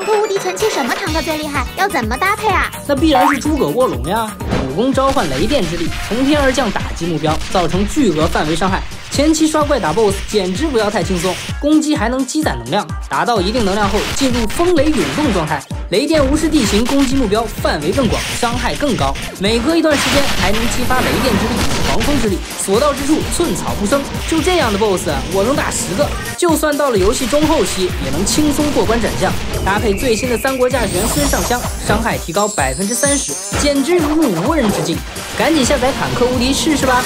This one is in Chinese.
坦克无敌前期什么坦克最厉害？要怎么搭配啊？那必然是诸葛卧龙呀！武功召唤雷电之力，从天而降打击目标，造成巨额范围伤害。前期刷怪打 BOSS 简直不要太轻松，攻击还能积攒能量，达到一定能量后进入风雷涌动状态，雷电无视地形攻击目标，范围更广，伤害更高。每隔一段时间还能激发雷电之力、狂风之力，所到之处寸草不生。就这样的 BOSS 我能打十个，就算到了游戏中后期也能轻松过关斩将。搭配最新的三国驾驶员孙尚香，伤害提高百分之三十，简直如入无人之境。赶紧下载坦克无敌试试吧！